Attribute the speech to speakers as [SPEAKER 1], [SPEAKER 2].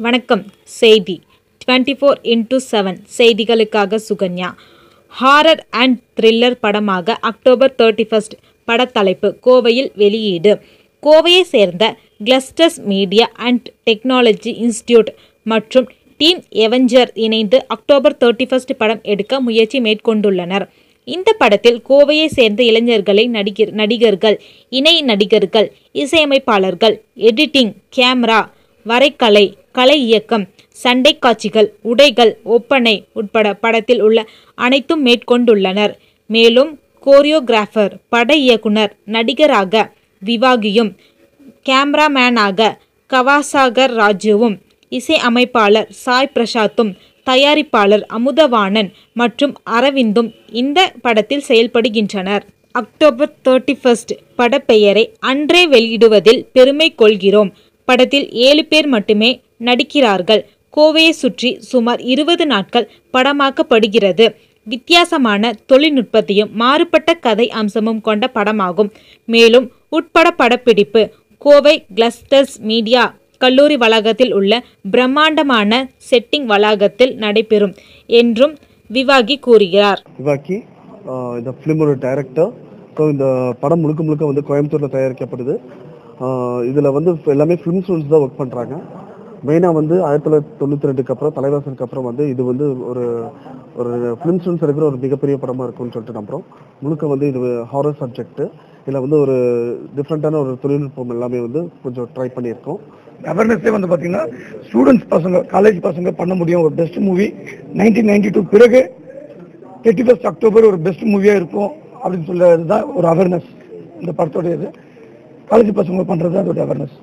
[SPEAKER 1] வணக்கம். செய்தி. Twenty four into seven செய்திகளுக்காக சுகன்யா. ஹாரர் அண்ட் த்ரில்லர் படமாக அக்டோபர் தேர்ட்டி ஃபர்ஸ்ட் படத்தலைப்பு கோவையில் வெளியீடு. கோவையை சேர்ந்த clusters media and technology institute மற்றும் டீம் எவெஞ்சர் இணைந்து அக்டோபர் தேர்ட்டி ஃபர்ஸ்ட் படம் எடுக்க முயற்சி மேற்கொண்டுள்ளனர். இந்த படத்தில் கோவையை சேர்ந்த இளைஞர்களை நடிகர் நடிகர்கள் இணை நடிகர்கள் இசையமைப்பாளர்கள் எடிட்டிங் கேமரா வரைகலை கலை இயக்கம் சண்டை காட்சிகள் உடைகள் ஒப்பனை உட்பட படத்தில் உள்ள அனைத்தும் மேற்கொண்டுள்ளனர். மேலும் கோரியோகிராஃபர் பட இயக்குனர் நடிகராக விவாகியும் கேமராமேனாக கவாசாகர் ராஜுவும் இசை அமைப்பாளர் சாய் பிரசாத்தும் தயாரிப்பாளர் அமுதவாணன் மற்றும் அரவிந்தும் இந்த படத்தில் செயல்படுகின்றனர். அக்டோபர் தேர்ட்டி ஃபர்ஸ்ட் படப்பெயரை அன்றே வெளியிடுவதில் பெருமை கொள்கிறோம். படத்தில் ஏழு பேர் மட்டுமே நடிக்கிறார்கள். கோவையை சுற்றி சுமார் இருபது நாட்கள் படமாக்கப்படுகிறது. வித்தியாசமான தொழில்நுட்பத்தையும் மாறுபட்ட கதை அம்சமும் கொண்ட படமாகும். மேலும் உட்பட படப்பிடிப்பு கோவை கிளஸ்டர்ஸ் மீடியா கல்லூரி வளாகத்தில் உள்ள பிரம்மாண்டமான செட்டிங் வளாகத்தில் நடைபெறும் என்றும் விவாகி கூறுகிறார்.
[SPEAKER 2] விவாகி இந்த ஃபிலிமோட டைரக்டர் இந்த படம் முழுக்க முழுக்க வந்து கோயம்புத்தூரில் தயாரிக்கப்படுது. இதில் வந்து எல்லாமே ஃபிலிம் ஸ்டூடெண்ட்ஸ் தான் ஒர்க் பண்ணுறாங்க மெயினாக வந்து ஆயிரத்தி தொள்ளாயிரத்தி தொண்ணூற்றி ரெண்டுக்கு அப்புறம் தலைவாசனுக்கு அப்புறம் வந்து இது வந்து ஒரு ஒரு ஃபிலிம் ஸ்டூடெண்ட்ஸ் இருக்கிற ஒரு மிகப்பெரிய படமாக இருக்கும்னு சொல்லிட்டு நம்புகிறோம் முழுக்க வந்து இது ஹாரர் சப்ஜெக்ட்டு இதில் வந்து ஒரு டிஃப்ரெண்ட்டான ஒரு தொழில்நுட்பம் எல்லாமே வந்து கொஞ்சம் ட்ரை பண்ணியிருக்கோம்.
[SPEAKER 3] அவேர்னஸே வந்து பார்த்தீங்கன்னா ஸ்டூடெண்ட்ஸ் பசங்க காலேஜ் பசங்க பண்ண முடியும். ஒரு best movie nineteen ninety two பிறகு தேர்ட்டி ஃபஸ்ட் அக்டோபர் ஒரு பெஸ்ட் மூவியாக இருக்கும் அப்படின்னு சொல்றது தான் ஒரு அவேர்னஸ் இந்த படத்தோடைய இது காலேஜ் பசங்க பண்ணுறது அதோட அவேர்னஸ்